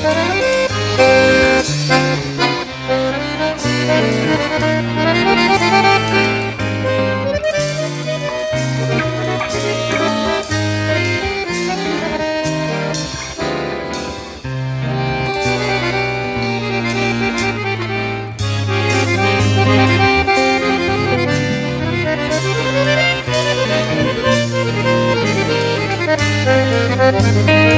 Thank Música